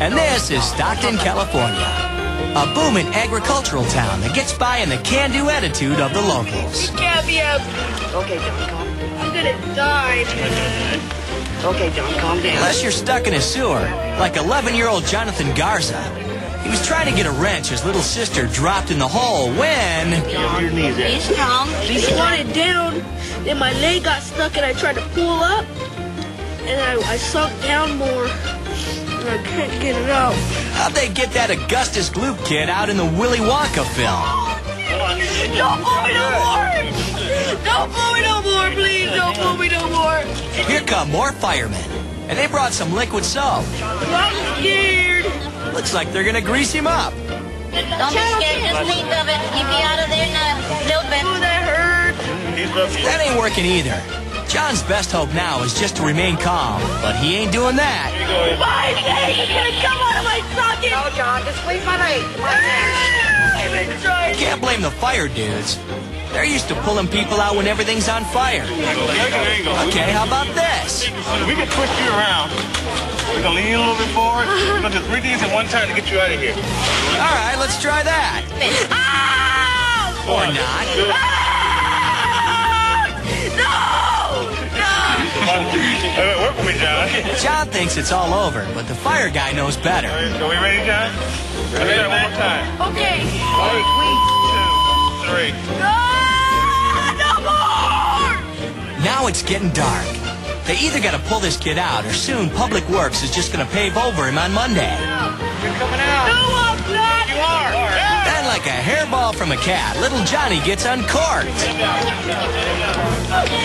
And this is Stockton, California. A booming agricultural town that gets by in the can-do attitude of the locals. Can't be a... Okay, John, calm. down. I'm gonna die. Okay, John, calm down. Unless you're stuck in a sewer, like 11-year-old Jonathan Garza. He was trying to get a wrench his little sister dropped in the hole when... Be strong. I squatted down, then my leg got stuck and I tried to pull up, and I, I sunk down more, and I can't get it out. How'd they get that Augustus Gloop kid out in the Willy Wonka film? Don't pull me no more! Don't pull me no more, please! Don't pull me no more! Here come more firemen. And they brought some liquid soap. I'm scared! Looks like they're gonna grease him up. Don't be scared, just think of it. You'll be out of there in a little bit. Oh, that hurt! That ain't working either. John's best hope now is just to remain calm, but he ain't doing that. My leg is gonna come out of my socket! No, John, just squeeze my leg. Come on, I've been trying to... Can't blame the fire dudes. They're used to pulling people out when everything's on fire. Okay, how about this? We can twist you around. We're gonna lean you a little bit forward. We're gonna do three things at one time to get you out of here. All right, let's try that. Ow! Or not. John. John thinks it's all over, but the fire guy knows better. Are we ready, John? Let's one more time. Okay. One, two, three. Ah, no more! Now it's getting dark. They either gotta pull this kid out, or soon Public Works is just gonna pave over him on Monday. You're coming out. No, I'm not! You are. Then, like a hairball from a cat, little Johnny gets uncorked.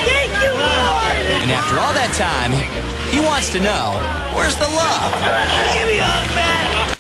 Thank you, Lord! And after all that time, he wants to know, where's the love? Give me a hug, man.